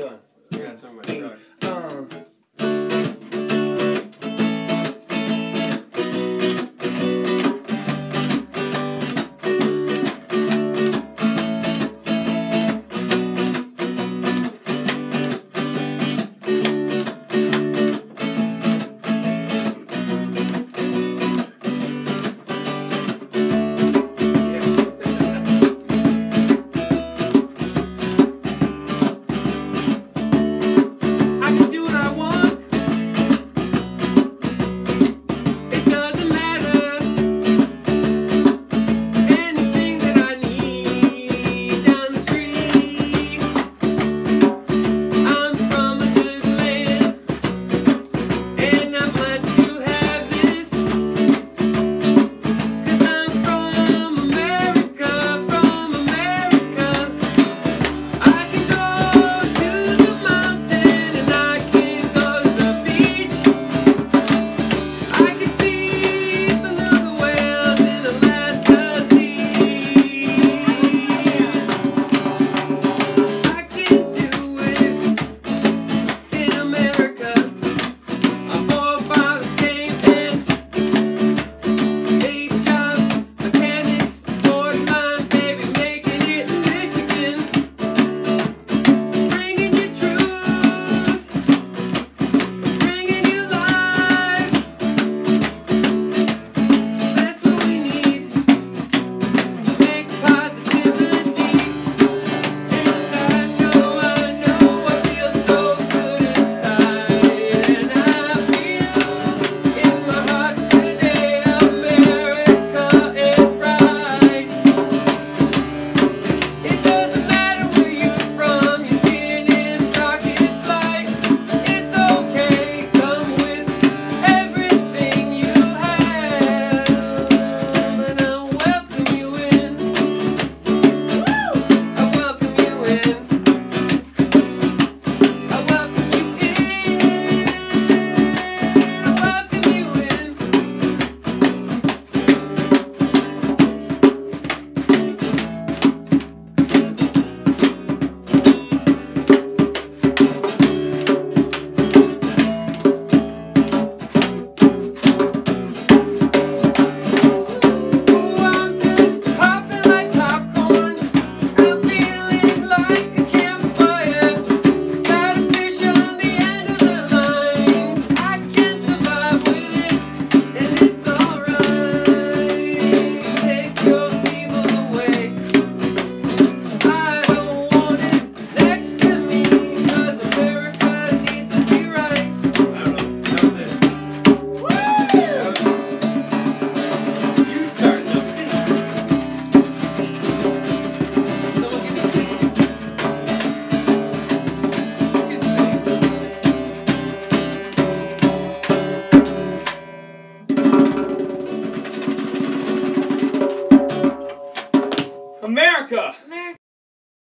Done. I got some uh,